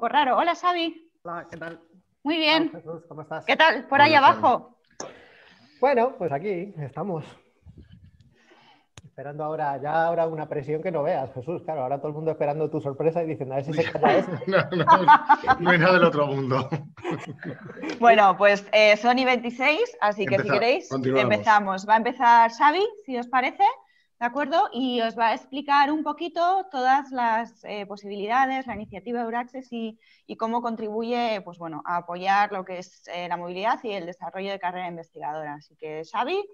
poco raro. Hola, Xavi. Hola, ¿qué tal? Muy bien. Hola, Jesús, ¿cómo estás? ¿Qué tal? Por ahí abajo. Bueno, pues aquí estamos. Esperando ahora, ya ahora una presión que no veas, Jesús. Claro, ahora todo el mundo esperando tu sorpresa y diciendo, a ver si se calla esto. No, no, no hay nada del otro mundo. Bueno, pues eh, Sony 26, así que si queréis, empezamos. Va a empezar Xavi, si os parece, ¿de acuerdo? Y os va a explicar un poquito todas las eh, posibilidades, la iniciativa Euraccess y, y cómo contribuye, pues bueno, a apoyar lo que es eh, la movilidad y el desarrollo de carrera investigadora. Así que, Xavi,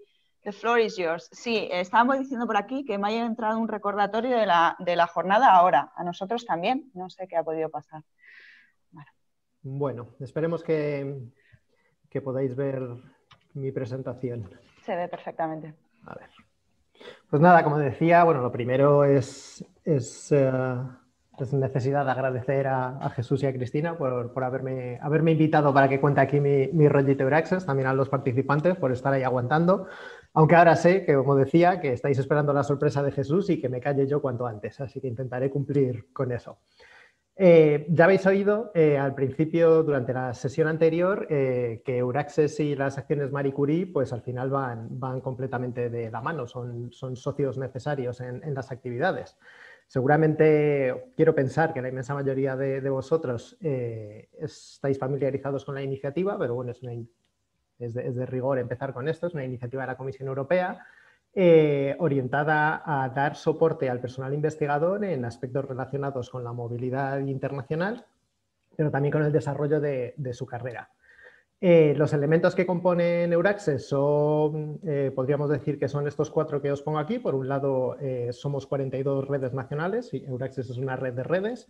the floor is yours. Sí, estábamos diciendo por aquí que me haya entrado un recordatorio de la, de la jornada ahora. A nosotros también. No sé qué ha podido pasar. Bueno, esperemos que, que podáis ver mi presentación. Se ve perfectamente. A ver. Pues nada, como decía, bueno, lo primero es, es, eh, es necesidad de agradecer a, a Jesús y a Cristina por, por haberme, haberme invitado para que cuente aquí mi, mi rollito Euraccess, también a los participantes por estar ahí aguantando. Aunque ahora sé que, como decía, que estáis esperando la sorpresa de Jesús y que me calle yo cuanto antes, así que intentaré cumplir con eso. Eh, ya habéis oído eh, al principio, durante la sesión anterior, eh, que Euraccess y las acciones Marie Curie, pues al final van, van completamente de la mano, son, son socios necesarios en, en las actividades. Seguramente quiero pensar que la inmensa mayoría de, de vosotros eh, estáis familiarizados con la iniciativa, pero bueno, es, es de rigor empezar con esto, es una iniciativa de la Comisión Europea eh, orientada a dar soporte al personal investigador en aspectos relacionados con la movilidad internacional, pero también con el desarrollo de, de su carrera. Eh, los elementos que componen Euraccess son, eh, podríamos decir que son estos cuatro que os pongo aquí. Por un lado, eh, somos 42 redes nacionales y Euraccess es una red de redes.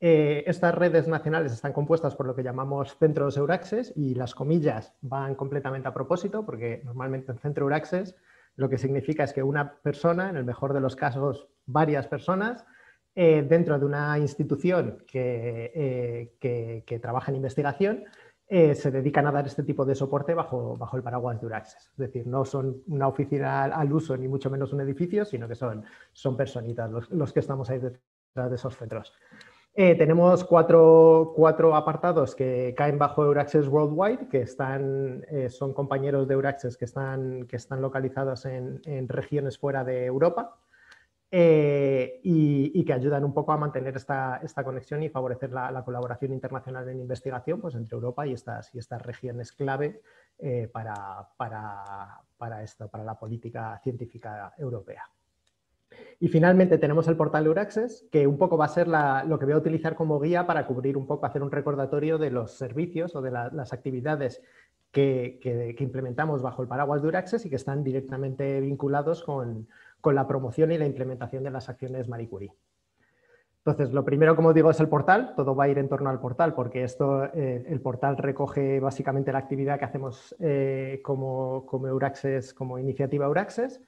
Eh, estas redes nacionales están compuestas por lo que llamamos centros Euraccess y las comillas van completamente a propósito porque normalmente en centro Euraccess lo que significa es que una persona, en el mejor de los casos varias personas, eh, dentro de una institución que, eh, que- trabaja en investigación, eh, se dedican a dar este tipo de soporte bajo, bajo el paraguas de Euraccess. Es decir, no son una oficina al, al uso ni mucho menos un edificio, sino que son, son personitas los, los que estamos ahí detrás de esos centros. Eh, tenemos cuatro, cuatro apartados que caen bajo Euraccess Worldwide, que están, eh, son compañeros de Euraccess que están, que están localizados en, en regiones fuera de Europa eh, y, que ayudan un poco a mantener esta, esta conexión y favorecer la, la colaboración internacional en investigación pues, entre Europa y estas, y estas regiones clave para, para, para esto, para la política científica europea. Y finalmente tenemos el portal Euraccess, que un poco va a ser lo que voy a utilizar como guía para cubrir un poco, hacer un recordatorio de los servicios o de la- las actividades que, implementamos bajo el paraguas de Euraccess y que están directamente vinculados con, la promoción y la implementación de las acciones Marie Curie. Entonces, lo primero, como digo, es el portal. Todo va a ir en torno al portal, porque esto, eh, el portal recoge básicamente la actividad que hacemos eh, como, como como iniciativa Euraccess.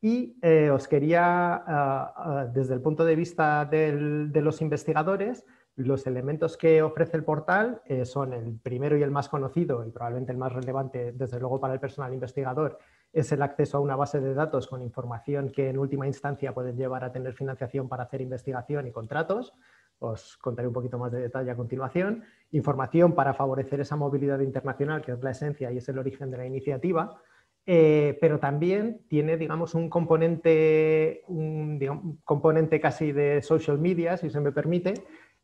Y eh, os quería, ah, ah, desde el punto de vista de los investigadores, los elementos que ofrece el portal eh, son el primero y el más conocido y probablemente el más relevante, desde luego para el personal investigador, es el acceso a una base de datos con información que en última instancia pueden llevar a tener financiación para hacer investigación y contratos. Os contaré un poquito más de detalle a continuación. Información para favorecer esa movilidad internacional, que es la esencia y es el origen de la iniciativa. Eh, pero también tiene, digamos, un componente, un, componente casi de social media, si se me permite,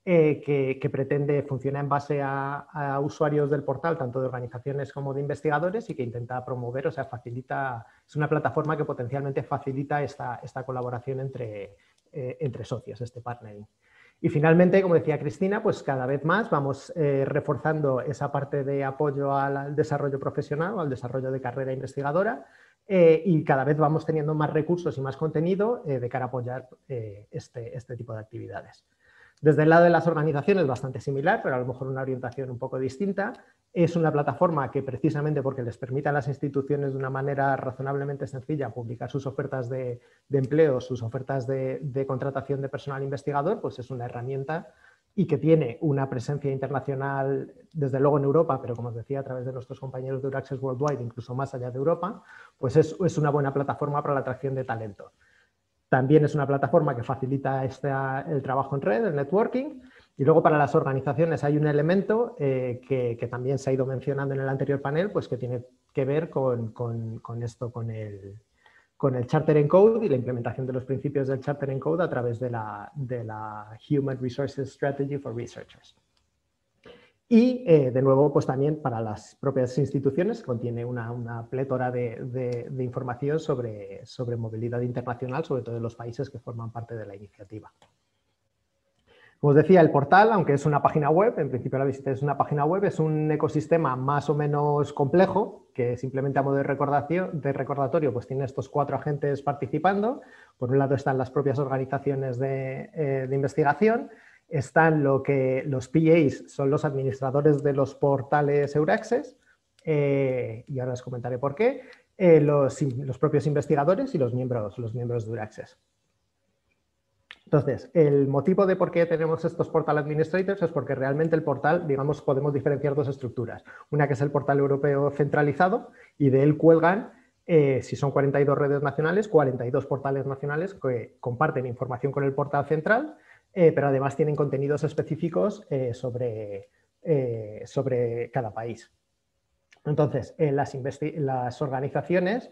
eh, que, pretende, funciona en base a, a usuarios del portal, tanto de organizaciones como de investigadores, y que intenta promover, o sea, facilita, es una plataforma que potencialmente facilita esta, esta colaboración entre, eh, entre socios, este partnering. Y finalmente, como decía Cristina, pues cada vez más vamos eh, reforzando esa parte de apoyo al, desarrollo profesional o al desarrollo de carrera investigadora eh, y cada vez vamos teniendo más recursos y más contenido eh, de cara a apoyar este, este tipo de actividades. Desde el lado de las organizaciones, bastante similar, pero a lo mejor una orientación un poco distinta. Es una plataforma que precisamente porque les permite a las instituciones de una manera razonablemente sencilla publicar sus ofertas de, empleo, sus ofertas de, contratación de personal investigador, pues es una herramienta y que tiene una presencia internacional, desde luego en Europa, pero como os decía, a través de nuestros compañeros de Euraccess Worldwide, incluso más allá de Europa, pues es, es una buena plataforma para la atracción de talento. También es una plataforma que facilita el trabajo en red, el networking, Y luego para las organizaciones hay un elemento eh, que, también se ha ido mencionando en el anterior panel, pues que tiene que ver con, esto, con el, con el Charter Encode y la implementación de los principios del Charter Encode a través de la, de la Human Resources Strategy for Researchers. Y, eh, de nuevo, pues también para las propias instituciones contiene una, una plétora de, información sobre, sobre movilidad internacional, sobre todo en los países que forman parte de la iniciativa. Como os decía, el portal, aunque es una página web, en principio la visita es una página web, es un ecosistema más o menos complejo, que simplemente a modo de, de recordatorio pues tiene estos cuatro agentes participando. Por un lado están las propias organizaciones de, eh, investigación, están lo que los PAs son los administradores de los portales Euraccess, eh, y ahora os comentaré por qué, eh, los, los, propios investigadores y los miembros, los miembros de Euraccess. Entonces, el motivo de por qué tenemos estos portal administrators es porque realmente el portal, digamos, podemos diferenciar dos estructuras. Una que es el portal europeo centralizado y de él cuelgan, eh, si son 42 redes nacionales, 42 portales nacionales que comparten información con el portal central, eh, pero además tienen contenidos específicos eh, sobre, sobre cada país. Entonces, las, las organizaciones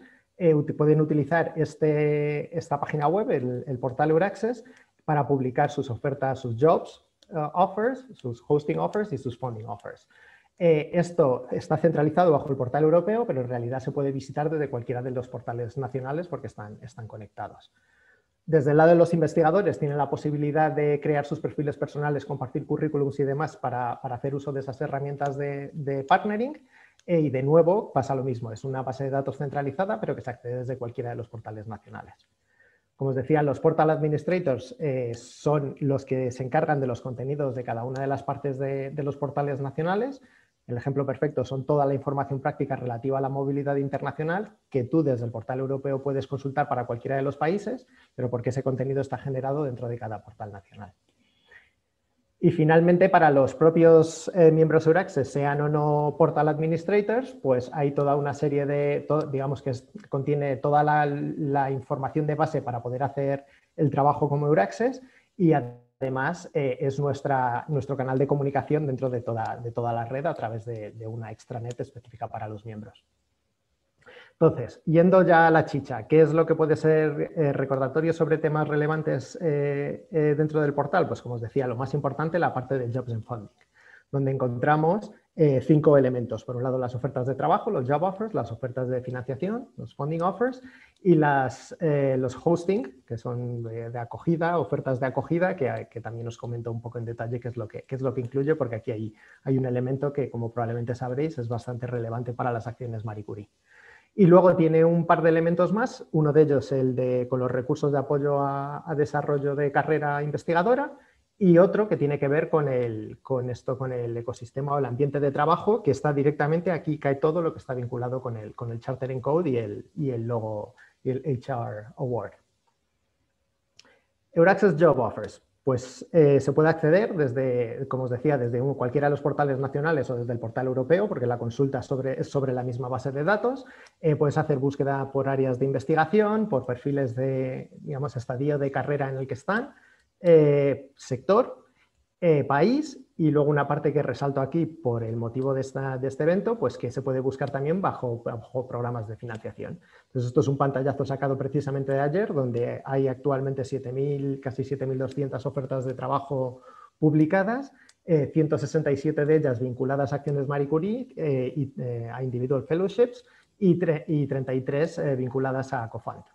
pueden utilizar este, esta página web, el, el portal Euraccess, para publicar sus ofertas, sus jobs uh, offers, sus hosting offers y sus funding offers. Eh, esto está centralizado bajo el portal europeo, pero en realidad se puede visitar desde cualquiera de los portales nacionales porque están, están conectados. Desde el lado de los investigadores tienen la posibilidad de crear sus perfiles personales, compartir currículums y demás para, hacer uso de esas herramientas de, partnering. Eh, y de nuevo pasa lo mismo, es una base de datos centralizada, pero que se accede desde cualquiera de los portales nacionales. Como os decía, los Portal Administrators eh, son los que se encargan de los contenidos de cada una de las partes de, los portales nacionales. El ejemplo perfecto son toda la información práctica relativa a la movilidad internacional que tú desde el portal europeo puedes consultar para cualquiera de los países, pero porque ese contenido está generado dentro de cada portal nacional. Y finalmente, para los propios eh, miembros Euraccess, sean o no Portal Administrators, pues hay toda una serie de, digamos que contiene toda la, información de base para poder hacer el trabajo como Euraccess y además eh, es nuestra, nuestro canal de comunicación dentro de toda, de toda la red a través de una extranet específica para los miembros. Entonces, yendo ya a la chicha, ¿qué es lo que puede ser eh, recordatorio sobre temas relevantes eh, dentro del portal? Pues como os decía, lo más importante, la parte de Jobs and Funding, donde encontramos cinco elementos. Por un lado, las ofertas de trabajo, los job offers, las ofertas de financiación, los funding offers y las, los hosting, que son de, acogida, ofertas de acogida, que, también os comento un poco en detalle qué es lo que, qué es lo que incluye, porque aquí hay, hay un elemento que, como probablemente sabréis, es bastante relevante para las acciones Marie Curie. Y luego tiene un par de elementos más, uno de ellos el de con los recursos de apoyo a, desarrollo de carrera investigadora y otro que tiene que ver con, el, con esto, con el ecosistema o el ambiente de trabajo, que está directamente, aquí cae todo lo que está vinculado con el, con el Charter Code y el, y el logo y el HR Award. Euraccess Job Offers pues eh, se puede acceder desde, como os decía, desde cualquiera de los portales nacionales o desde el portal europeo, porque la consulta es sobre la misma base de datos. Eh, puedes hacer búsqueda por áreas de investigación, por perfiles de, digamos, estadio de carrera en el que están, eh, sector, país y luego una parte que resalto aquí por el motivo de, esta, de este evento, pues que se puede buscar también bajo, bajo, programas de financiación. Entonces esto es un pantallazo sacado precisamente de ayer, donde hay actualmente 7.000, casi 7.200 ofertas de trabajo publicadas, 167 eh, de ellas vinculadas a acciones Marie Curie eh, y eh, a Individual Fellowships y, y 33 vinculadas a CoFund.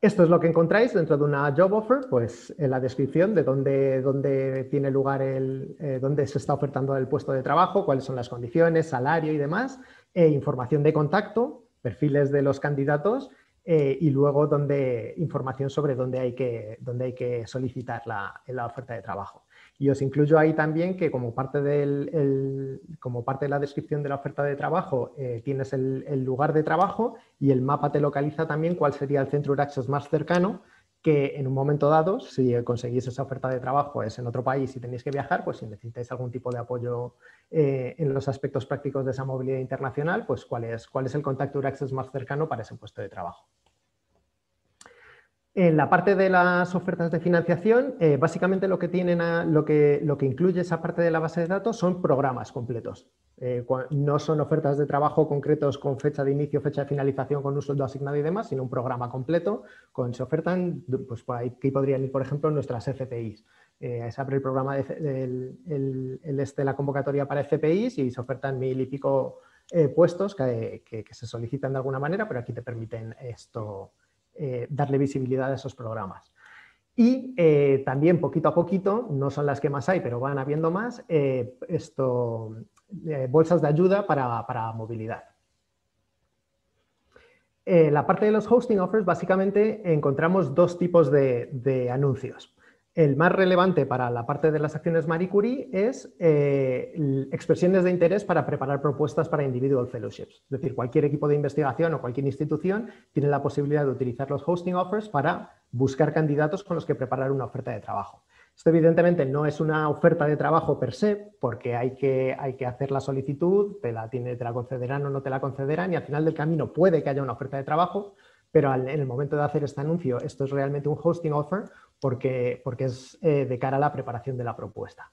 Esto es lo que encontráis dentro de una job offer, pues en la descripción de dónde, dónde tiene lugar el, eh, dónde se está ofertando el puesto de trabajo, cuáles son las condiciones, salario y demás, e información de contacto, perfiles de los candidatos eh, y luego donde, información sobre dónde hay que, dónde hay que solicitar la, la oferta de trabajo. Y os incluyo ahí también que como parte, del, como parte de la descripción de la oferta de trabajo eh, tienes el, lugar de trabajo y el mapa te localiza también cuál sería el centro access más cercano que en un momento dado, si conseguís esa oferta de trabajo es en otro país y tenéis que viajar, pues si necesitáis algún tipo de apoyo eh, en los aspectos prácticos de esa movilidad internacional, pues cuál es, cuál es el contacto access más cercano para ese puesto de trabajo. En la parte de las ofertas de financiación, eh, básicamente lo que, tienen lo, que, que incluye esa parte de la base de datos son programas completos. Eh, no son ofertas de trabajo concretos con fecha de inicio, fecha de finalización, con un sueldo asignado y demás, sino un programa completo. Con, se ofertan, pues por aquí podrían ir, por ejemplo, nuestras FPIs. Eh, se abre el programa de, este, la convocatoria para FPIs y se ofertan mil y pico puestos que, que, se solicitan de alguna manera, pero aquí te permiten esto eh, darle visibilidad a esos programas. Y eh, también poquito a poquito, no son las que más hay, pero van habiendo más, eh, esto, bolsas de ayuda para, movilidad. la parte de los hosting offers, básicamente encontramos dos tipos de anuncios. El más relevante para la parte de las acciones Marie Curie es eh, expresiones de interés para preparar propuestas para individual fellowships. Es decir, cualquier equipo de investigación o cualquier institución tiene la posibilidad de utilizar los hosting offers para buscar candidatos con los que preparar una oferta de trabajo. Esto evidentemente no es una oferta de trabajo per se, porque hay que, hay que hacer la solicitud, te la, tiene, te la concederán o no te la concederán, y al final del camino puede que haya una oferta de trabajo, pero en el momento de hacer este anuncio, esto es realmente un hosting offer porque, porque es eh, de cara a la preparación de la propuesta.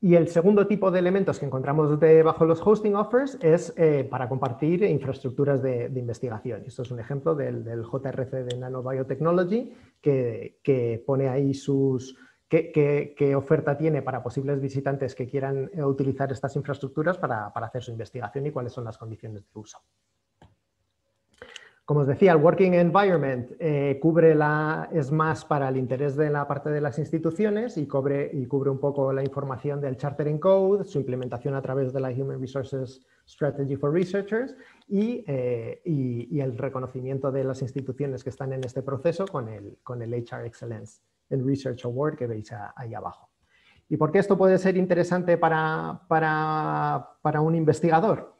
Y el segundo tipo de elementos que encontramos debajo de los hosting offers es eh, para compartir infraestructuras de, investigación. Esto es un ejemplo del, JRC de Nanobiotechnology que, que pone ahí sus, qué, oferta tiene para posibles visitantes que quieran eh, utilizar estas infraestructuras para, para, hacer su investigación y cuáles son las condiciones de uso. Como os decía, el Working Environment eh, cubre la, es más para el interés de la parte de las instituciones y cubre, un poco la información del Charter Code, su implementación a través de la Human Resources Strategy for Researchers eh, y, el reconocimiento de las instituciones que están en este proceso con el, con el HR Excellence en Research Award que veis ahí abajo. ¿Y por qué esto puede ser interesante para, para, para un investigador?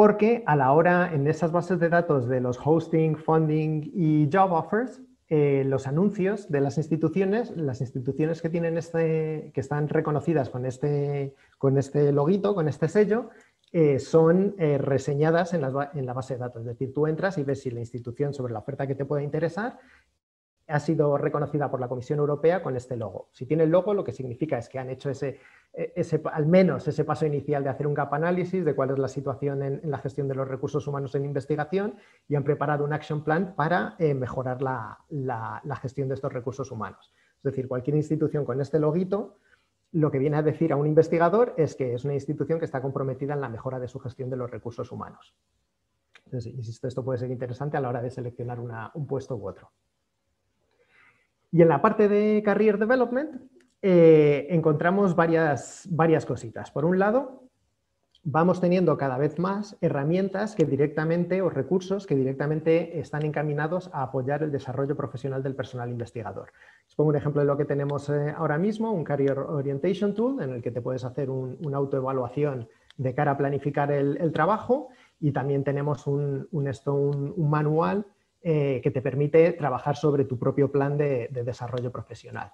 Porque a la hora, en esas bases de datos de los hosting, funding y job offers, eh, los anuncios de las instituciones, las instituciones que tienen este, que están reconocidas con este, con este loguito, con este sello, eh, son eh, reseñadas en, en, la base de datos. Es decir, tú entras y ves si la institución sobre la oferta que te puede interesar ha sido reconocida por la Comisión Europea con este logo. Si tiene el logo, lo que significa es que han hecho e, al menos ese paso inicial de hacer un gap análisis de cuál es la situación en, la gestión de los recursos humanos en investigación y han preparado un action plan para eh, mejorar la, la, gestión de estos recursos humanos. Es decir, cualquier institución con este loguito lo que viene a decir a un investigador es que es una institución que está comprometida en la mejora de su gestión de los recursos humanos. Entonces, insisto, esto puede ser interesante a la hora de seleccionar un puesto u otro. Y en la parte de Career Development eh, encontramos varias, varias cositas. Por un lado, vamos teniendo cada vez más herramientas que directamente o recursos que directamente están encaminados a apoyar el desarrollo profesional del personal investigador. Os pongo un ejemplo de lo que tenemos eh, ahora mismo, un Career Orientation Tool en el que te puedes hacer una autoevaluación de cara a planificar el, trabajo y también tenemos un, un manual eh, que te permite trabajar sobre tu propio plan de, desarrollo profesional.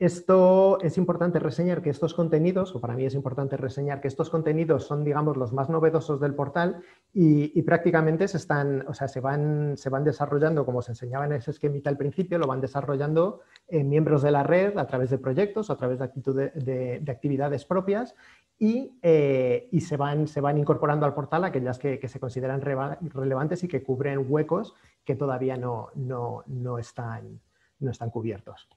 Esto es importante reseñar que estos contenidos, o para mí es importante reseñar que estos contenidos son, digamos, los más novedosos del portal y, prácticamente se, están, o sea, se, van, se van desarrollando, como se enseñaba en ese esquemita al principio, lo van desarrollando miembros de la red a través de proyectos, a través de, de actividades propias eh, y, se, van, se van incorporando al portal aquellas que, se consideran relevantes y que cubren huecos que todavía no, no, están, no están cubiertos.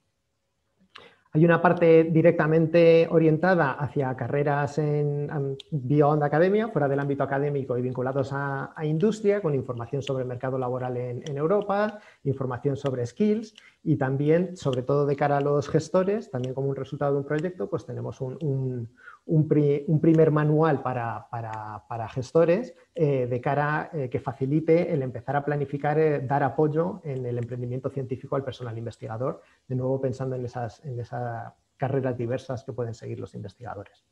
Hay una parte directamente orientada hacia carreras en Beyond Academia, fuera del ámbito académico y vinculados a, industria, con información sobre el mercado laboral en, Europa, información sobre skills y también, sobre todo de cara a los gestores, también como un resultado de un proyecto, pues tenemos un, un, primer manual para, gestores eh, de cara eh, que facilite el empezar a planificar, eh, dar apoyo en el emprendimiento científico al personal investigador, de nuevo pensando en esas, en esas carreras diversas que pueden seguir los investigadores.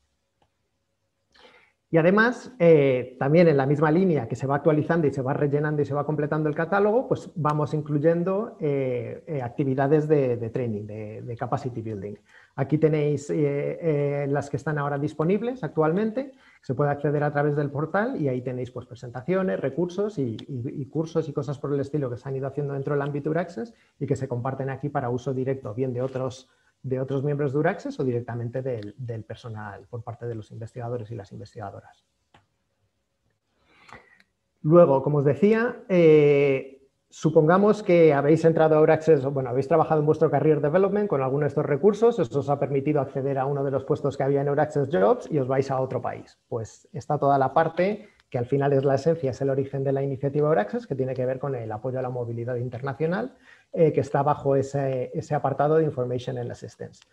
Y además, eh, también en la misma línea que se va actualizando y se va rellenando y se va completando el catálogo, pues vamos incluyendo eh, eh, actividades de, training, de, capacity building. Aquí tenéis las que están ahora disponibles actualmente, se puede acceder a través del portal y ahí tenéis pues, presentaciones, recursos y, cursos y cosas por el estilo que se han ido haciendo dentro del ámbito Access y que se comparten aquí para uso directo, bien de otros de otros miembros de Uraxes o directamente del, personal por parte de los investigadores y las investigadoras. Luego, como os decía, eh, supongamos que habéis entrado a Uraxes, bueno, habéis trabajado en vuestro Career Development con alguno de estos recursos, esto os ha permitido acceder a uno de los puestos que había en Uraxes Jobs y os vais a otro país. Pues está toda la parte que al final es la esencia, es el origen de la iniciativa Uraxes, que tiene que ver con el apoyo a la movilidad internacional eh, que está bajo ese, apartado de Information and Assistance.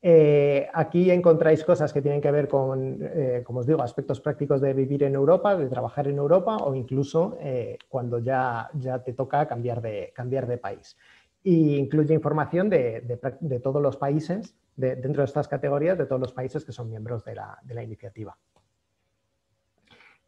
Eh, aquí encontráis cosas que tienen que ver con, eh, como os digo, aspectos prácticos de vivir en Europa, de trabajar en Europa o incluso cuando ya, ya te toca cambiar de, cambiar de país. Y incluye información de, todos los países, dentro de estas categorías, de todos los países que son miembros de la iniciativa.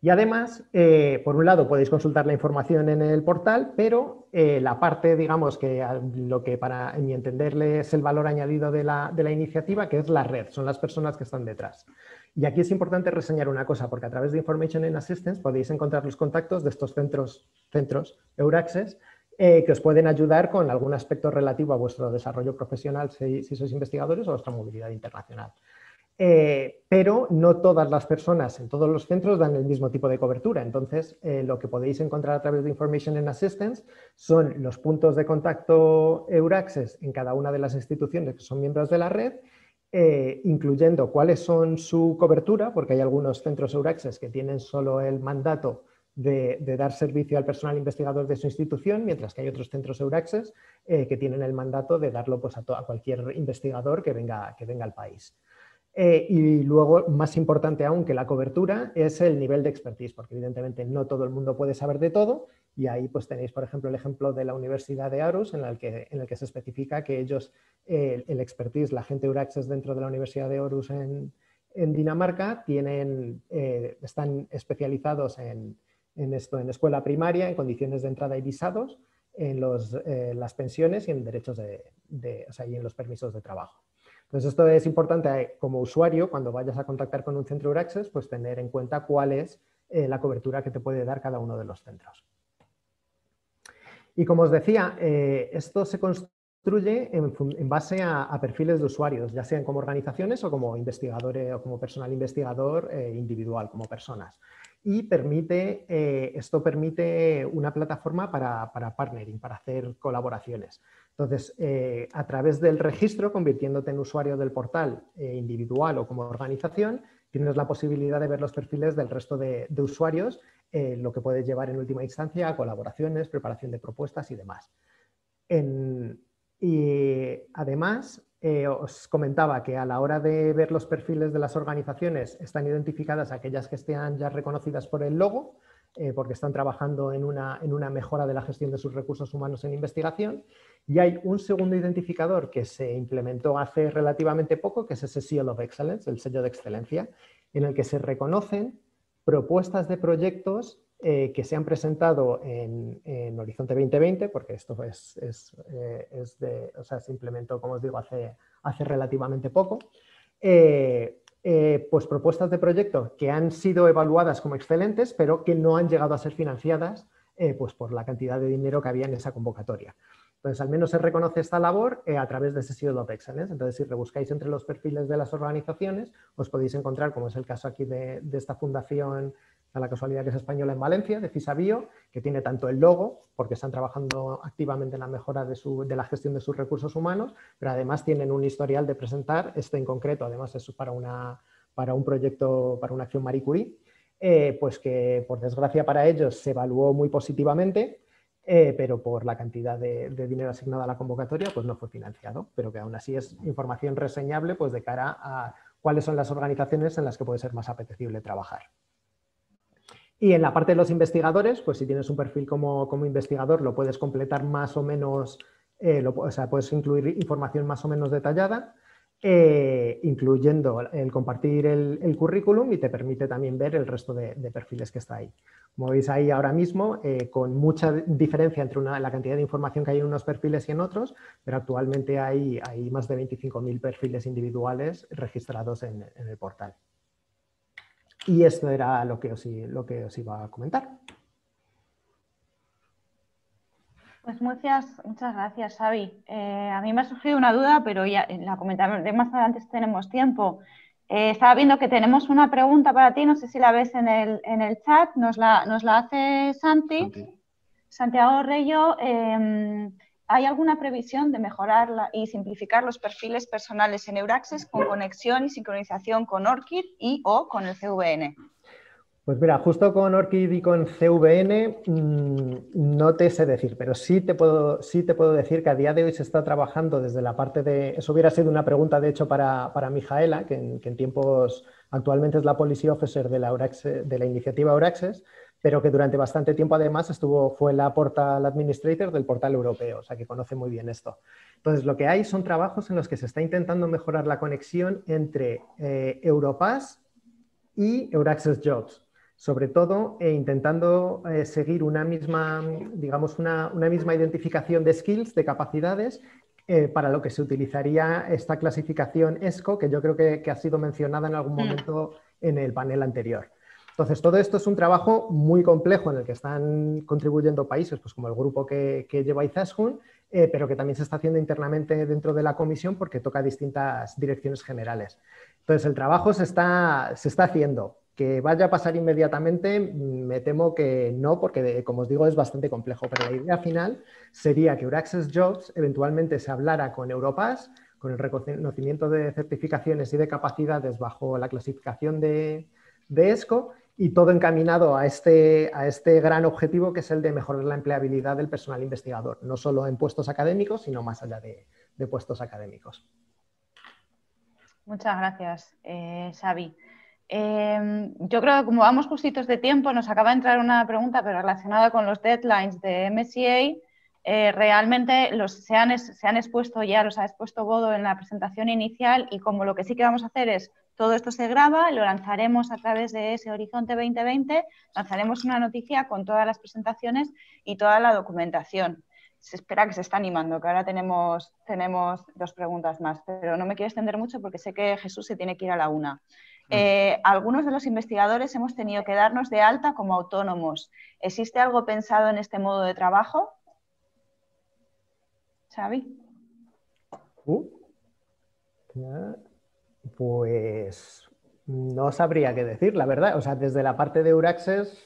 Y además, eh, por un lado, podéis consultar la información en el portal, pero eh, la parte, digamos, que lo que para mi entenderle es el valor añadido de la, iniciativa, que es la red, son las personas que están detrás. Y aquí es importante reseñar una cosa, porque a través de Information and Assistance podéis encontrar los contactos de estos centros, centros eh, que os pueden ayudar con algún aspecto relativo a vuestro desarrollo profesional si, si sois investigadores o a vuestra movilidad internacional. Eh, pero no todas las personas en todos los centros dan el mismo tipo de cobertura. Entonces, eh, lo que podéis encontrar a través de Information and Assistance son los puntos de contacto Euraccess en cada una de las instituciones que son miembros de la red, eh, incluyendo cuáles son su cobertura, porque hay algunos centros Euraccess que tienen solo el mandato de, dar servicio al personal investigador de su institución, mientras que hay otros centros Euraccess que tienen el mandato de darlo pues, a, a, cualquier investigador que venga, que venga al país. Eh, y luego, más importante aún que la cobertura, es el nivel de expertise, porque evidentemente no todo el mundo puede saber de todo. Y ahí pues tenéis, por ejemplo, el ejemplo de la Universidad de Aarhus, en el que, en el que se especifica que ellos, el expertise, la gente Uraxes dentro de la Universidad de Aarhus en, Dinamarca, tienen, eh, están especializados en, en, esto, en escuela primaria, en condiciones de entrada y visados, en los, eh, las pensiones y en derechos de, de o sea, y en los permisos de trabajo. Entonces, esto es importante eh, como usuario, cuando vayas a contactar con un centro Uraccess, pues tener en cuenta cuál es eh, la cobertura que te puede dar cada uno de los centros. Y como os decía, eh, esto se construye en, base a, perfiles de usuarios, ya sean como organizaciones o como investigadores o como personal investigador individual, como personas. Y permite, esto permite una plataforma para, para partnering, para hacer colaboraciones. Entonces, eh, a través del registro, convirtiéndote en usuario del portal eh, individual o como organización, tienes la posibilidad de ver los perfiles del resto de, usuarios, eh, lo que puede llevar en última instancia a colaboraciones, preparación de propuestas y demás. y además, os comentaba que a la hora de ver los perfiles de las organizaciones están identificadas aquellas que estén ya reconocidas por el logo, porque están trabajando en una, en una mejora de la gestión de sus recursos humanos en investigación. Y hay un segundo identificador que se implementó hace relativamente poco, que es ese Seal of Excellence, el sello de excelencia, en el que se reconocen propuestas de proyectos eh, que se han presentado en, Horizonte 2020, porque esto es, eh, de, o sea, se implementó, como os digo, hace, hace relativamente poco, eh, pues propuestas de proyectos que han sido evaluadas como excelentes, pero que no han llegado a ser financiadas pues por la cantidad de dinero que había en esa convocatoria. Entonces, al menos se reconoce esta labor eh, a través de ese Seal of Excellence. Entonces, si rebuscáis entre los perfiles de las organizaciones, os podéis encontrar, como es el caso aquí de, esta fundación, a la casualidad que es española en Valencia, de FISABIO, que tiene tanto el logo, porque están trabajando activamente en la mejora de, la gestión de sus recursos humanos, pero además tienen un historial de presentar, este en concreto, además es para, una, para un proyecto, para una acción Marie Curie, eh, pues que por desgracia para ellos se evaluó muy positivamente, eh, pero por la cantidad de, dinero asignado a la convocatoria, pues no fue financiado, pero que aún así es información reseñable pues de cara a cuáles son las organizaciones en las que puede ser más apetecible trabajar. Y en la parte de los investigadores, pues si tienes un perfil como, investigador, lo puedes completar más o menos, eh, o sea, puedes incluir información más o menos detallada. eh, incluyendo el compartir el, currículum y te permite también ver el resto de, perfiles que está ahí. Como veis ahí ahora mismo, eh, con mucha diferencia entre la cantidad de información que hay en unos perfiles y en otros, pero actualmente hay, más de 25.000 perfiles individuales registrados en, el portal. Y esto era lo que lo que os iba a comentar. Pues muchas, muchas gracias, Xavi. Eh, a mí me ha surgido una duda, pero ya la comentaré más adelante si tenemos tiempo. Eh, estaba viendo que tenemos una pregunta para ti, no sé si la ves en el, en el chat, nos la, nos la hace Santi, Santiago Reyo. ¿Hay alguna previsión de mejorar y simplificar los perfiles personales en Euraxes con conexión y sincronización con ORCID y o con el CVN? Pues mira, justo con ORCID y con CVN mm, no te sé decir, pero sí te, puedo, sí te puedo decir que a día de hoy se está trabajando desde la parte de... Eso hubiera sido una pregunta, de hecho, para, para Mijaela, que en, tiempos actualmente es la Policy Officer de la, de la iniciativa Euraxes, pero que durante bastante tiempo además estuvo, fue la Portal Administrator del portal europeo, o sea que conoce muy bien esto. Entonces, lo que hay son trabajos en los que se está intentando mejorar la conexión entre eh, Europass y Euraxes Jobs sobre todo eh, intentando eh, seguir una misma, digamos, una, misma identificación de skills, de capacidades, eh, para lo que se utilizaría esta clasificación ESCO, que yo creo que, ha sido mencionada en algún mm. momento en el panel anterior. Entonces, todo esto es un trabajo muy complejo en el que están contribuyendo países, pues como el grupo que, lleva Izaskun, pero que también se está haciendo internamente dentro de la comisión porque toca distintas direcciones generales. Entonces, el trabajo se está, se está haciendo. Que vaya a pasar inmediatamente, me temo que no, porque como os digo es bastante complejo, pero la idea final sería que Euraccess Jobs eventualmente se hablara con Europass, con el reconocimiento de certificaciones y de capacidades bajo la clasificación de, ESCO y todo encaminado a este, a este gran objetivo que es el de mejorar la empleabilidad del personal investigador, no solo en puestos académicos, sino más allá de, puestos académicos. Muchas gracias, eh, Xavi. Em, yo creo que como vamos justitos de tiempo, nos acaba de entrar una pregunta pero relacionada con los deadlines de MCA. Eh, realmente los, se, han, se han expuesto ya, los ha expuesto Bodo en la presentación inicial y como lo que sí que vamos a hacer es todo esto se graba, lo lanzaremos a través de ese Horizonte 2020, lanzaremos una noticia con todas las presentaciones y toda la documentación. Se espera que se está animando, que ahora tenemos, tenemos dos preguntas más, pero no me quiero extender mucho porque sé que Jesús se tiene que ir a la una. Eh, algunos de los investigadores hemos tenido que darnos de alta como autónomos. ¿Existe algo pensado en este modo de trabajo? Xavi. Uh, pues no sabría qué decir, la verdad. O sea, desde la parte de Euraxes,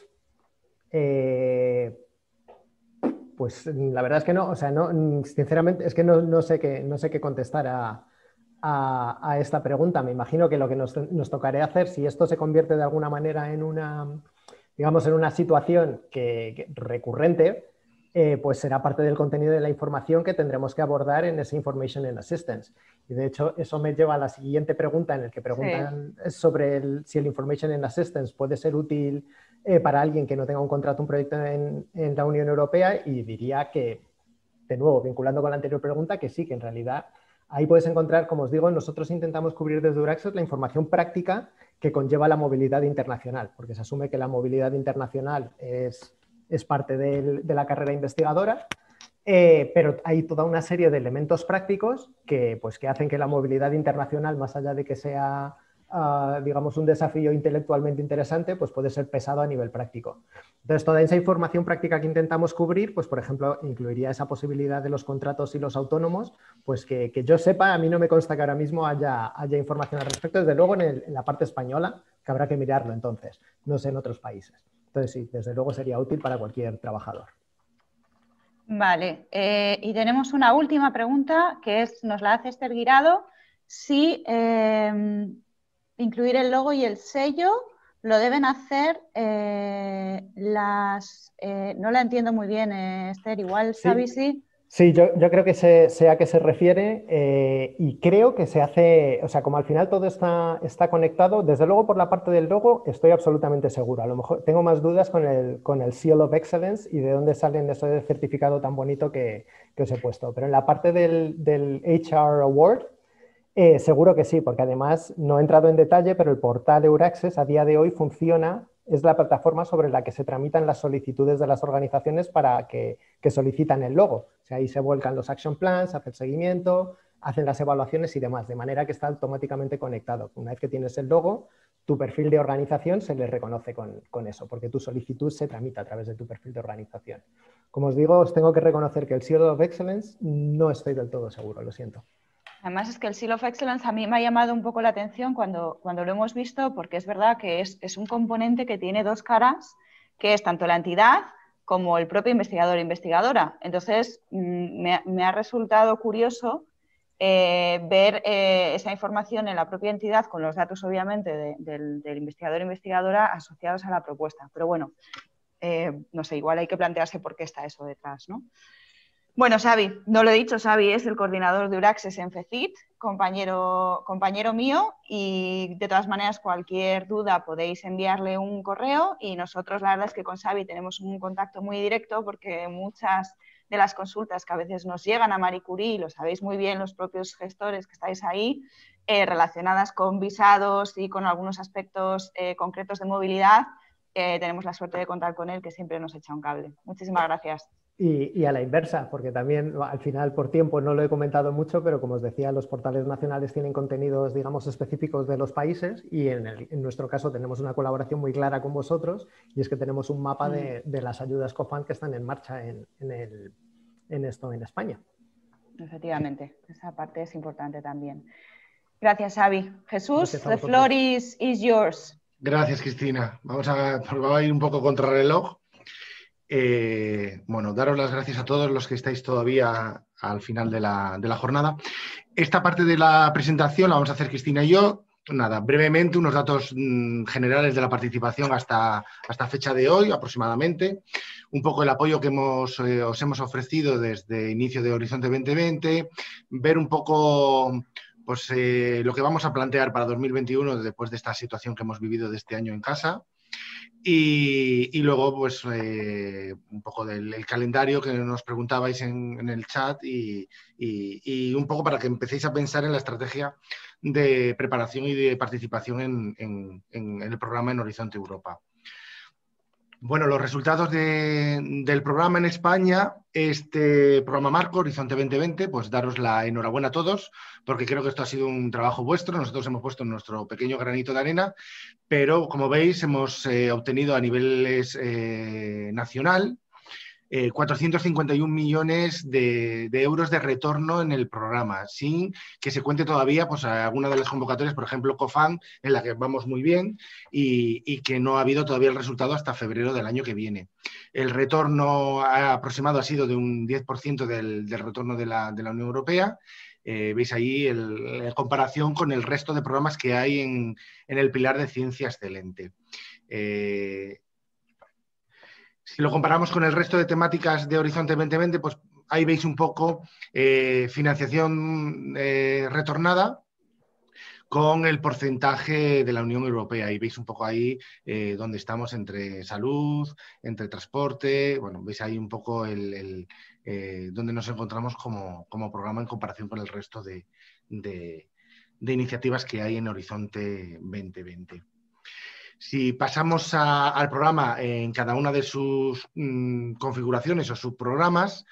eh, pues la verdad es que no, o sea, no, sinceramente es que no, no sé, qué, no sé qué contestar a, a, esta pregunta. Me imagino que lo que nos, nos, tocará hacer, si esto se convierte de alguna manera en una, digamos, en una situación que, recurrente, eh, pues será parte del contenido de la información que tendremos que abordar en ese Information and Assistance. Y de hecho, eso me lleva a la siguiente pregunta en el que preguntan sobre si el Information and Assistance puede ser útil eh, para alguien que no tenga un contrato, un proyecto en, en la Unión Europea y diría que, de nuevo, vinculando con la anterior pregunta, que sí, que en realidad Ahí puedes encontrar, como os digo, nosotros intentamos cubrir desde Uraxos la información práctica que conlleva la movilidad internacional, porque se asume que la movilidad internacional es, es parte de la carrera investigadora, eh, pero hay toda una serie de elementos prácticos que, pues, que hacen que la movilidad internacional, más allá de que sea digamos, un desafío intelectualmente interesante, pues puede ser pesado a nivel práctico. Entonces, toda esa información práctica que intentamos cubrir, pues por ejemplo, incluiría esa posibilidad de los contratos y los autónomos, pues que, yo sepa, a mí no me consta que ahora mismo haya, haya información al respecto, desde luego en, la parte española, que habrá que mirarlo entonces, no sé en otros países. Entonces, sí, desde luego sería útil para cualquier trabajador. Vale, eh, y tenemos una última pregunta que es, nos la hace Esther Guirado, si eh, incluir el logo y el sello lo deben hacer eh, las... Eh, no la entiendo muy bien, Esther, igual, sí. sí. Sí, yo, creo que sé, a qué se refiere y creo que se hace, o sea, como al final todo está, conectado, desde luego por la parte del logo estoy absolutamente seguro. A lo mejor tengo más dudas con el, con el Seal of Excellence y de dónde salen ese certificado tan bonito que, que os he puesto. Pero en la parte del, del HR Award, Eh, seguro que sí, porque además no he entrado en detalle, pero el portal Euraccess a día de hoy funciona, es la plataforma sobre la que se tramitan las solicitudes de las organizaciones para que, solicitan el logo. O sea, ahí se vuelcan los action plans, hace el seguimiento, hacen las evaluaciones y demás, de manera que está automáticamente conectado. Una vez que tienes el logo, tu perfil de organización se le reconoce con, eso, porque tu solicitud se tramita a través de tu perfil de organización. Como os digo, os tengo que reconocer que el Seal of Excellence no estoy del todo seguro, lo siento. Además es que el Seal of Excellence a mí me ha llamado un poco la atención cuando, cuando lo hemos visto, porque es verdad que es, es un componente que tiene dos caras, que es tanto la entidad como el propio investigador e investigadora. Entonces, mm, me, me ha resultado curioso eh, ver eh, esa información en la propia entidad con los datos, obviamente, del, investigador o investigadora asociados a la propuesta. Pero bueno, eh, no sé, igual hay que plantearse por qué está eso detrás, ¿no? Bueno, Xavi, no lo he dicho, Xavi es el coordinador de Uraxes en FECIT, compañero, compañero mío, y de todas maneras cualquier duda podéis enviarle un correo y nosotros la verdad es que con Xavi tenemos un contacto muy directo porque muchas de las consultas que a veces nos llegan a Marie Curie, lo sabéis muy bien los propios gestores que estáis ahí, eh, relacionadas con visados y con algunos aspectos eh, concretos de movilidad, eh, tenemos la suerte de contar con él, que siempre nos echa un cable. Muchísimas gracias. Y, a la inversa, porque también al final por tiempo no lo he comentado mucho, pero como os decía, los portales nacionales tienen contenidos, digamos, específicos de los países y en, nuestro caso tenemos una colaboración muy clara con vosotros y es que tenemos un mapa de, mm. las ayudas COFAN que están en marcha en, el, en esto en España. Efectivamente, esa parte es importante también. Gracias, Xavi. Jesús, the floor is, yours. Gracias, Cristina. Vamos a, a ir un poco contra reloj. Eh, bueno, daros las gracias a todos los que estáis todavía al final de la, jornada. Esta parte de la presentación la vamos a hacer Cristina y yo. Nada, brevemente unos datos mm, generales de la participación hasta, hasta fecha de hoy aproximadamente, un poco el apoyo que hemos, eh, os hemos ofrecido desde inicio de Horizonte 2020, ver un poco pues, eh, lo que vamos a plantear para 2021 después de esta situación que hemos vivido de este año en casa y, luego, pues, eh, un poco del calendario que nos preguntabais en, el chat y, un poco para que empecéis a pensar en la estrategia de preparación y de participación en el programa en Horizonte Europa. Bueno, los resultados del programa en España, este programa Marco, Horizonte 2020, pues daros la enhorabuena a todos, porque creo que esto ha sido un trabajo vuestro. Nosotros hemos puesto nuestro pequeño granito de arena, pero como veis, hemos eh, obtenido a niveles eh, nacional 451 eh, millones de, euros de retorno en el programa, sin que se cuente todavía pues, alguna de las convocatorias, por ejemplo, COFAN, en la que vamos muy bien y, que no ha habido todavía el resultado hasta febrero del año que viene. El retorno aproximado ha sido de un 10% del, retorno de la, Unión Europea. Eh, veis ahí la comparación con el resto de programas que hay en, el pilar de ciencia excelente. Eh, si lo comparamos con el resto de temáticas de Horizonte 2020, pues ahí veis un poco eh, financiación eh, retornada con el porcentaje de la Unión Europea. Y veis un poco ahí eh, donde estamos entre salud, entre transporte. Bueno, veis ahí un poco el, donde nos encontramos como, programa en comparación con el resto de iniciativas que hay en Horizonte 2020. Si pasamos al programa en cada una de sus mm, configuraciones o subprogramas,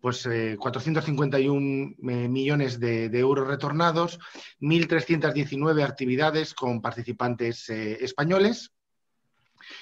pues 451 eh, eh, millones de, euros retornados, 1.319 actividades con participantes eh, españoles,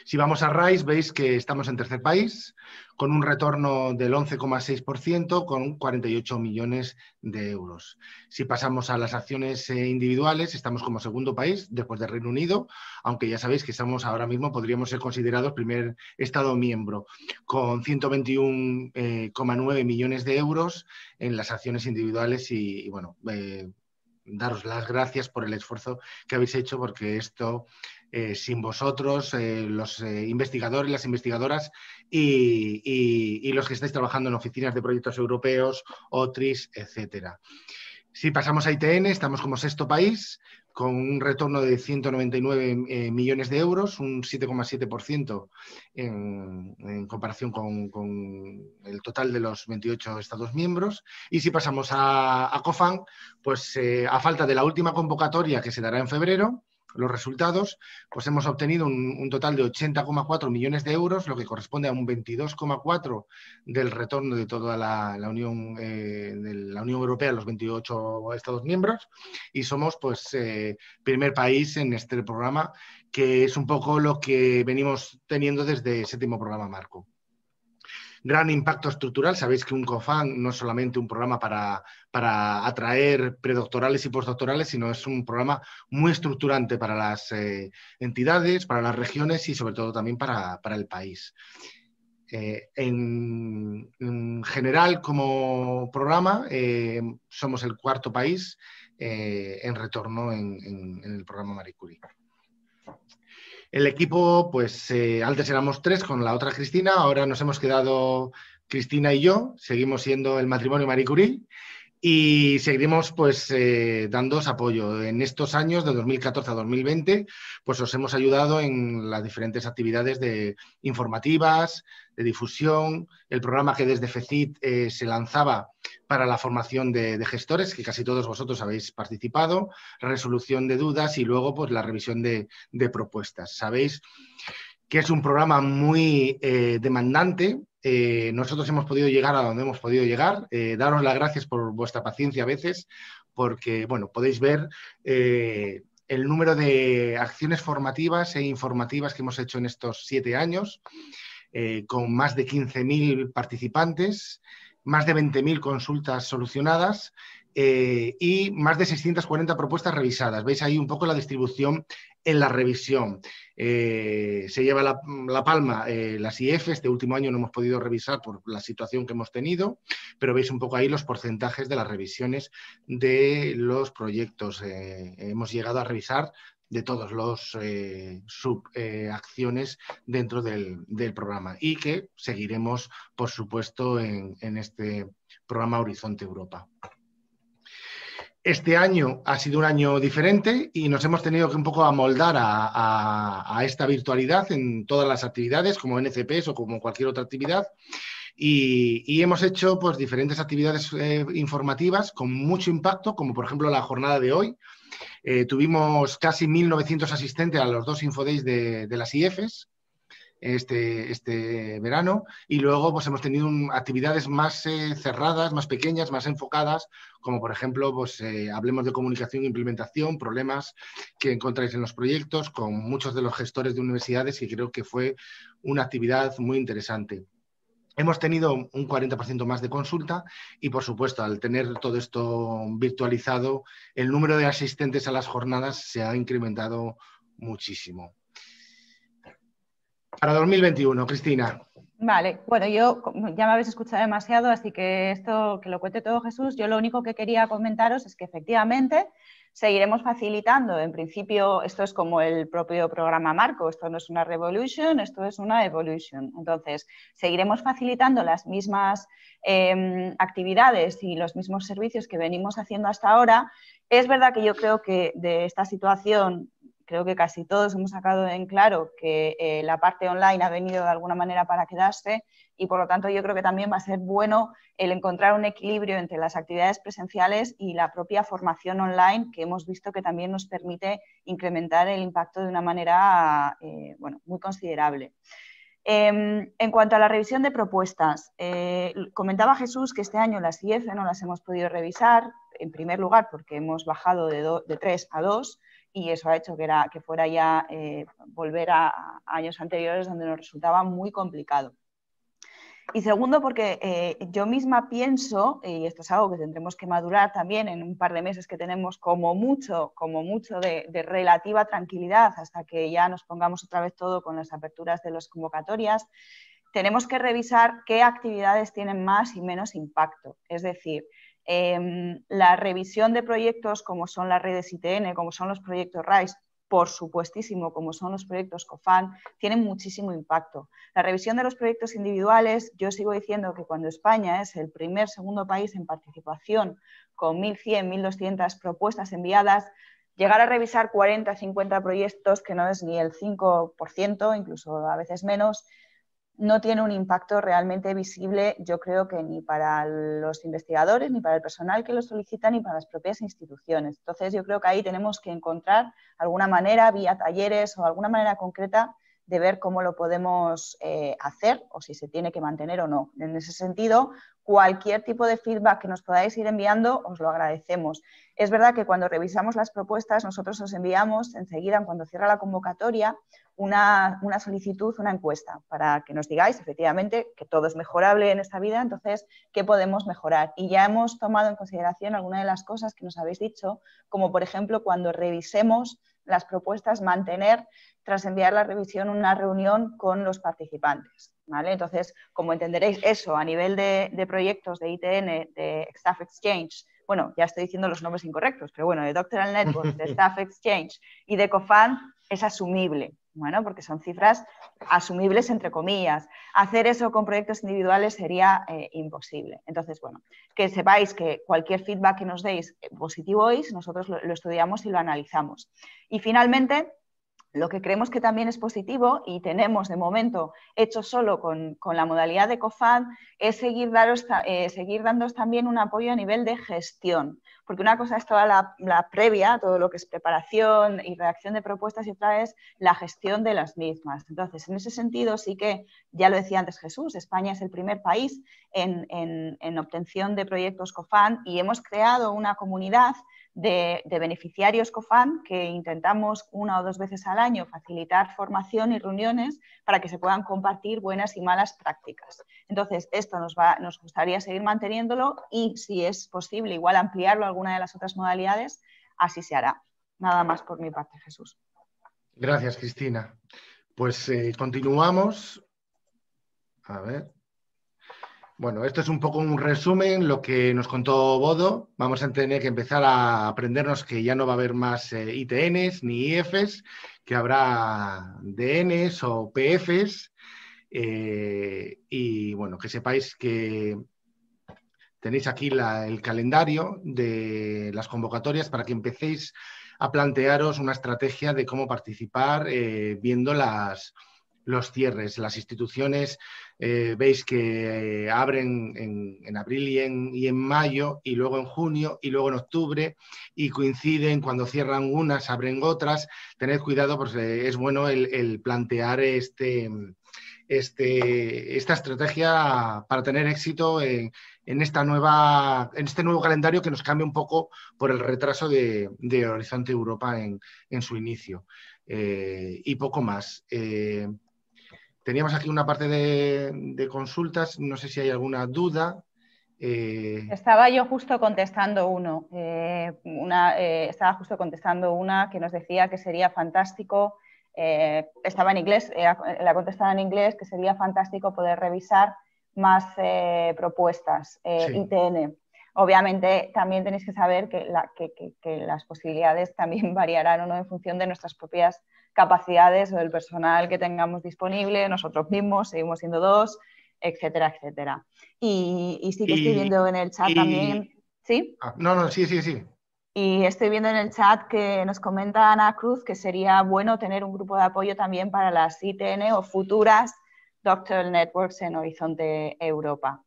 si vamos a RISE, veis que estamos en tercer país, con un retorno del 11,6%, con 48 millones de euros. Si pasamos a las acciones eh, individuales, estamos como segundo país, después del Reino Unido, aunque ya sabéis que estamos ahora mismo, podríamos ser considerados primer Estado miembro, con 121,9 eh, millones de euros en las acciones individuales y, bueno, eh, daros las gracias por el esfuerzo que habéis hecho, porque esto eh, sin vosotros, eh, los eh, investigadores, las investigadoras y, los que estáis trabajando en oficinas de proyectos europeos, OTRIS, etcétera. Si pasamos a ITN, estamos como sexto país, con un retorno de 199 eh, millones de euros, un 7,7% en, comparación con, el total de los 28 Estados miembros. Y si pasamos a, COFAN, pues a falta de la última convocatoria que se dará en febrero, los resultados, pues hemos obtenido un, total de 80,4 millones de euros, lo que corresponde a un 22,4 del retorno de toda la, Unión, eh, de la Unión Europea, los 28 Estados miembros, y somos pues eh, primer país en este programa, que es un poco lo que venimos teniendo desde el séptimo programa marco gran impacto estructural. Sabéis que un COFAN no es solamente un programa para, para atraer predoctorales y postdoctorales, sino es un programa muy estructurante para las eh, entidades, para las regiones y sobre todo también para, el país. Eh, en, general, como programa, eh, somos el cuarto país en retorno en, en el programa Marie Curie. El equipo, pues eh, antes éramos tres con la otra Cristina, ahora nos hemos quedado Cristina y yo, seguimos siendo el matrimonio Marie Curie y seguiremos pues eh, apoyo. En estos años, de 2014 a 2020, pues os hemos ayudado en las diferentes actividades de informativas, de difusión, el programa que desde FECIT eh, se lanzaba para la formación de, gestores, que casi todos vosotros habéis participado, resolución de dudas y luego pues la revisión de, propuestas. Sabéis que es un programa muy eh, demandante. Eh, nosotros hemos podido llegar a donde hemos podido llegar. daros las gracias por vuestra paciencia a veces, porque bueno, podéis ver el número de acciones formativas e informativas que hemos hecho en estos siete años. Eh, con más de 15.000 participantes, más de 20.000 consultas solucionadas eh, y más de 640 propuestas revisadas. Veis ahí un poco la distribución en la revisión. Eh, se lleva la, palma las IF, este último año no hemos podido revisar por la situación que hemos tenido, pero veis un poco ahí los porcentajes de las revisiones de los proyectos. hemos llegado a revisar de todos los eh, subacciones eh, dentro del, programa y que seguiremos, por supuesto, en, este programa Horizonte Europa. Este año ha sido un año diferente y nos hemos tenido que un poco amoldar a, esta virtualidad en todas las actividades, como NCPs o como cualquier otra actividad. Y, hemos hecho pues, diferentes actividades eh, informativas con mucho impacto, como por ejemplo la jornada de hoy, eh, tuvimos casi 1.900 asistentes a los dos Infodays de, las IEFs este, este verano y luego pues, hemos tenido actividades más eh, cerradas, más pequeñas, más enfocadas, como por ejemplo, pues, eh, hablemos de comunicación e implementación, problemas que encontráis en los proyectos con muchos de los gestores de universidades y creo que fue una actividad muy interesante. Hemos tenido un 40% más de consulta y, por supuesto, al tener todo esto virtualizado, el número de asistentes a las jornadas se ha incrementado muchísimo. Para 2021, Cristina. Vale, bueno, yo ya me habéis escuchado demasiado, así que esto que lo cuente todo Jesús. Yo lo único que quería comentaros es que efectivamente seguiremos facilitando. En principio, esto es como el propio programa Marco, esto no es una revolution, esto es una evolution. Entonces, seguiremos facilitando las mismas em, actividades y los mismos servicios que venimos haciendo hasta ahora. Es verdad que yo creo que de esta situación creo que casi todos hemos sacado en claro que eh, la parte online ha venido de alguna manera para quedarse y por lo tanto yo creo que también va a ser bueno el encontrar un equilibrio entre las actividades presenciales y la propia formación online que hemos visto que también nos permite incrementar el impacto de una manera eh, bueno, muy considerable. Em, en cuanto a la revisión de propuestas, eh, comentaba Jesús que este año las IF no las hemos podido revisar, en primer lugar porque hemos bajado de, de 3 a 2 y eso ha hecho que, era, que fuera ya eh, volver a, años anteriores donde nos resultaba muy complicado. Y segundo, porque eh, yo misma pienso, y esto es algo que tendremos que madurar también en un par de meses que tenemos como mucho, como mucho de, relativa tranquilidad hasta que ya nos pongamos otra vez todo con las aperturas de las convocatorias, tenemos que revisar qué actividades tienen más y menos impacto. Es decir, Em, la revisión de proyectos como son las redes ITN, como son los proyectos RISE, por supuestísimo, como son los proyectos COFAN, tienen muchísimo impacto. La revisión de los proyectos individuales, yo sigo diciendo que cuando España es el primer, segundo país en participación con 1.100, 1.200 propuestas enviadas, llegar a revisar 40, 50 proyectos, que no es ni el 5%, incluso a veces menos, no tiene un impacto realmente visible, yo creo que ni para los investigadores, ni para el personal que lo solicita, ni para las propias instituciones. Entonces, yo creo que ahí tenemos que encontrar alguna manera, vía talleres o alguna manera concreta, de ver cómo lo podemos eh, hacer o si se tiene que mantener o no. En ese sentido, cualquier tipo de feedback que nos podáis ir enviando, os lo agradecemos. Es verdad que cuando revisamos las propuestas, nosotros os enviamos enseguida, cuando cierra la convocatoria, una, solicitud, una encuesta, para que nos digáis efectivamente que todo es mejorable en esta vida, entonces, ¿qué podemos mejorar? Y ya hemos tomado en consideración algunas de las cosas que nos habéis dicho, como por ejemplo cuando revisemos las propuestas, mantener, tras enviar la revisión, una reunión con los participantes. ¿vale? Entonces, como entenderéis, eso a nivel de, de proyectos de ITN, de Staff Exchange, bueno, ya estoy diciendo los nombres incorrectos, pero bueno, de Doctoral Network, de Staff Exchange y de COFAN es asumible. Bueno, porque son cifras asumibles entre comillas. Hacer eso con proyectos individuales sería eh, imposible. Entonces, bueno, que sepáis que cualquier feedback que nos deis eh, positivo hoy, nosotros lo estudiamos y lo analizamos. Y finalmente, lo que creemos que también es positivo y tenemos de momento hecho solo con, la modalidad de COFAD es seguir, daros, eh, seguir dándos también un apoyo a nivel de gestión, porque una cosa es toda la, previa, todo lo que es preparación y redacción de propuestas y otra es la gestión de las mismas. Entonces, en ese sentido sí que, ya lo decía antes Jesús, España es el primer país en, en obtención de proyectos COFAN y hemos creado una comunidad de, beneficiarios COFAN que intentamos una o dos veces al año facilitar formación y reuniones para que se puedan compartir buenas y malas prácticas. Entonces, esto nos, va, nos gustaría seguir manteniéndolo y, si es posible, igual ampliarlo a alguna de las otras modalidades, así se hará. Nada más por mi parte, Jesús. Gracias, Cristina. Pues eh, continuamos. A ver. Bueno, esto es un poco un resumen, lo que nos contó Bodo. Vamos a tener que empezar a aprendernos que ya no va a haber más eh, ITNs ni IFs, que habrá DNs o PFs. Eh, y bueno, que sepáis que tenéis aquí el calendario de las convocatorias para que empecéis a plantearos una estrategia de cómo participar eh, viendo las, los cierres. Las instituciones eh, veis que eh, abren en, abril y en, en, mayo, y luego en junio, y luego en octubre, y coinciden cuando cierran unas, abren otras. Tened cuidado, porque es bueno el, plantear este, este, esta estrategia para tener éxito en, esta nueva, en este nuevo calendario que nos cambia un poco por el retraso de, Horizonte Europa en, su inicio. Eh, y poco más. Teníamos aquí una parte de, consultas, no sé si hay alguna duda. Eh, estaba yo justo contestando uno, eh, una, eh, estaba justo contestando una que nos decía que sería fantástico, estaba en inglés, la contestaba en inglés, que sería fantástico poder revisar más propuestas ITN. Obviamente también tenéis que saber que, que, las posibilidades también variarán o no en función de nuestras propias capacidades o del personal que tengamos disponible, nosotros mismos, seguimos siendo dos, etcétera, etcétera. Y, sí que estoy viendo en el chat también. ¿Sí? Ah, no, no, sí, sí, sí. Y estoy viendo en el chat que nos comenta Ana Cruz que sería bueno tener un grupo de apoyo también para las ITN o futuras Doctoral Networks en Horizonte Europa.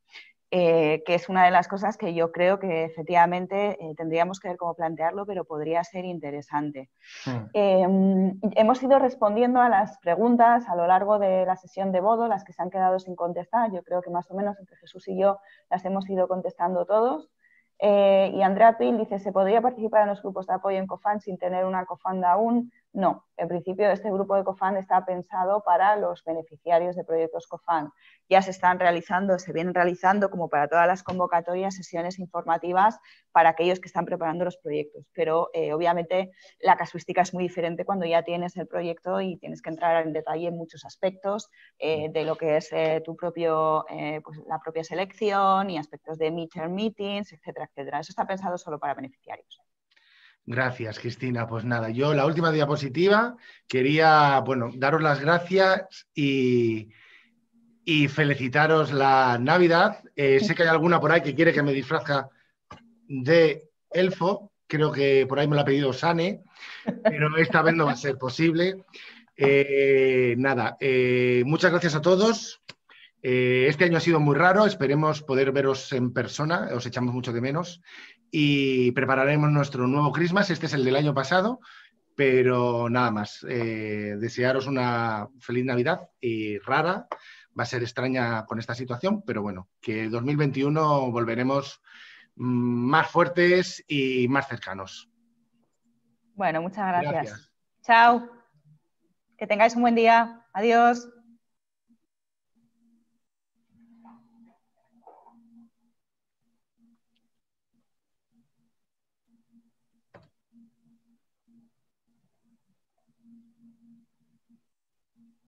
Eh, que es una de las cosas que yo creo que efectivamente eh, tendríamos que ver cómo plantearlo, pero podría ser interesante. Hmm. Em, hemos ido respondiendo a las preguntas a lo largo de la sesión de Bodo, las que se han quedado sin contestar. Yo creo que más o menos entre Jesús y yo las hemos ido contestando todos. Eh, y Andrea Pil dice, ¿se podría participar en los grupos de apoyo en COFAN sin tener una COFAN aún? No, en principio este grupo de COFAN está pensado para los beneficiarios de proyectos COFAN. Ya se están realizando, se vienen realizando como para todas las convocatorias, sesiones informativas para aquellos que están preparando los proyectos. Pero eh, obviamente la casuística es muy diferente cuando ya tienes el proyecto y tienes que entrar en detalle en muchos aspectos eh, de lo que es eh, tu propio, pues, la propia selección y aspectos de midterm meetings, etcétera, etcétera. Eso está pensado solo para beneficiarios. Gracias, Cristina. Pues nada, yo la última diapositiva quería, bueno, daros las gracias y, y felicitaros la Navidad. Eh, sé que hay alguna por ahí que quiere que me disfrazca de elfo. Creo que por ahí me lo ha pedido Sane, pero esta vez no va a ser posible. Eh, nada, eh, muchas gracias a todos. este año ha sido muy raro, esperemos poder veros en persona, os echamos mucho de menos y prepararemos nuestro nuevo Christmas. Este es el del año pasado, pero nada más. Eh, desearos una feliz Navidad y rara. Va a ser extraña con esta situación, pero bueno, que 2021 volveremos mm, más fuertes y más cercanos. Bueno, muchas gracias. Chao. Que tengáis un buen día. Adiós.